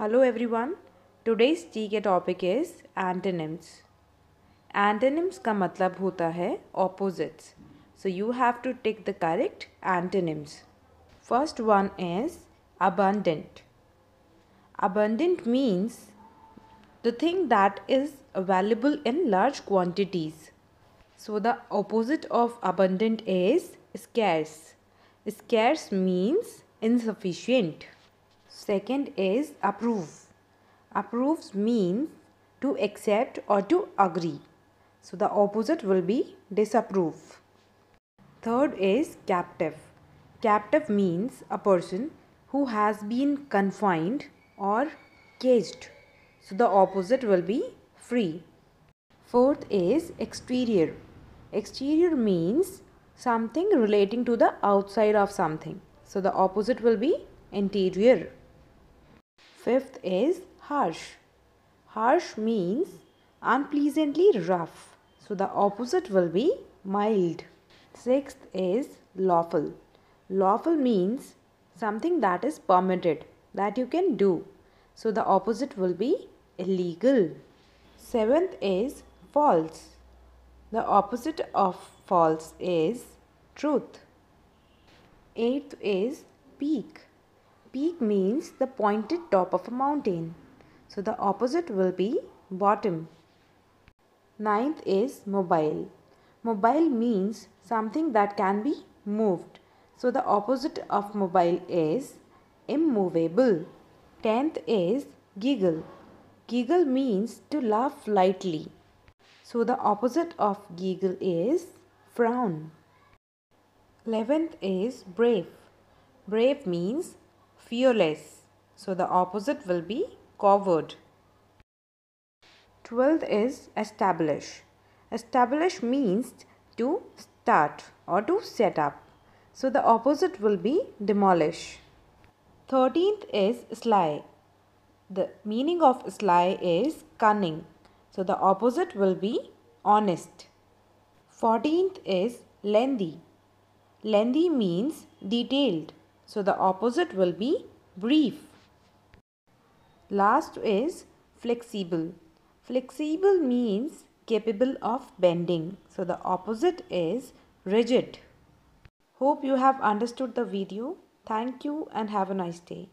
Hello everyone. Today's GK topic is antonyms. Antonyms का मतलब होता है opposites. So you have to take the correct antonyms. First one is abundant. Abundant means the thing that is available in large quantities. So the opposite of abundant is scarce. Scarce means insufficient. Second is approve. Approves means to accept or to agree. So the opposite will be disapprove. Third is captive. Captive means a person who has been confined or caged. So the opposite will be free. Fourth is exterior. Exterior means something relating to the outside of something. So the opposite will be interior. Fifth is harsh. Harsh means unpleasantly rough. So the opposite will be mild. Sixth is lawful. Lawful means something that is permitted, that you can do. So the opposite will be illegal. Seventh is false. The opposite of false is truth. Eighth is peak. Peak means the pointed top of a mountain. So the opposite will be bottom. Ninth is mobile. Mobile means something that can be moved. So the opposite of mobile is immovable. Tenth is giggle. Giggle means to laugh lightly. So the opposite of giggle is frown. Eleventh is brave. Brave means fearless. So the opposite will be coward. Twelfth is establish. Establish means to start or to set up. So the opposite will be demolish. Thirteenth is sly. The meaning of sly is cunning. So the opposite will be honest. Fourteenth is lengthy. Lengthy means detailed. So the opposite will be brief. Last is flexible. Flexible means capable of bending. So the opposite is rigid. Hope you have understood the video. Thank you and have a nice day.